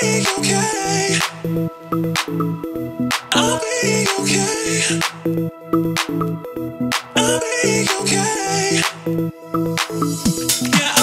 Be okay. I'll be okay. I'll be okay. Yeah,